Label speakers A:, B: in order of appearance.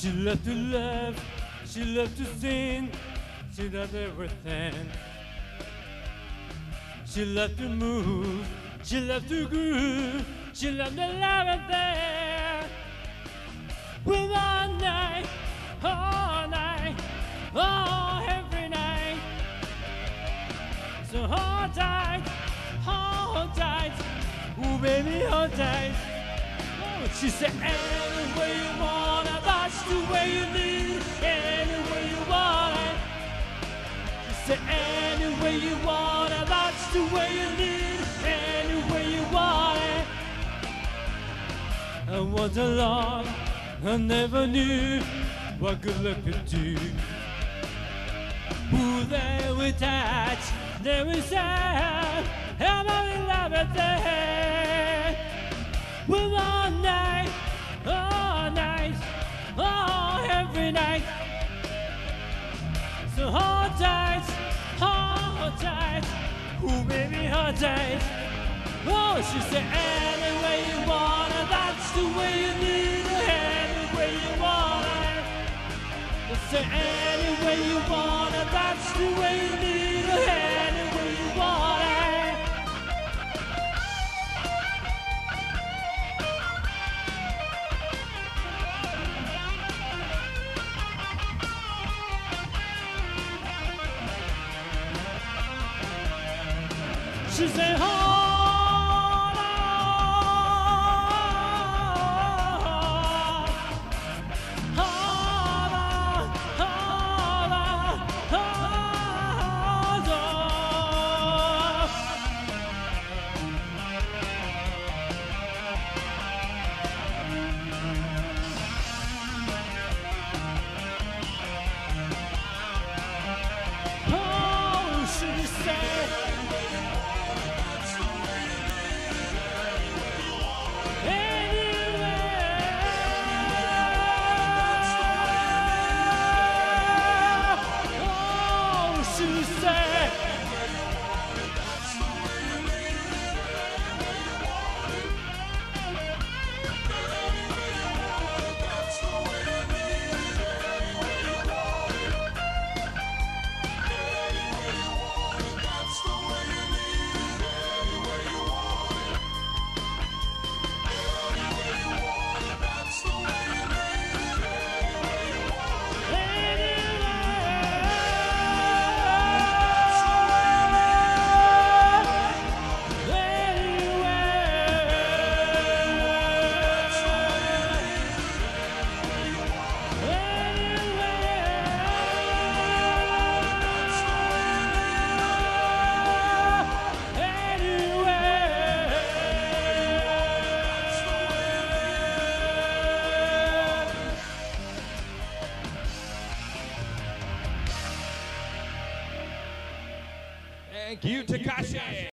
A: She loved to love, she loved to sing, she loved everything. She loved to move, she loved to groove, she loved to love it there. With all night, all night, oh, every night. So hold tight, hold tight, ooh baby, hold tight. Oh, she said, any you want it, that's the way you live, any way you want. She said, any way you want that's the way you it, any way you want it. I was alone, I never knew what good luck could do. Ooh, there we touch, there we sound, and I'm in love with. Well, all night, all oh, every night. So hold tight, hold tight, ooh, baby, hold tight. Oh, she said, any way you want it, that's the way you need it, any way you want it. She said, any way you want it, that's the way you need it, She said, hold
B: Thank you, Takashi.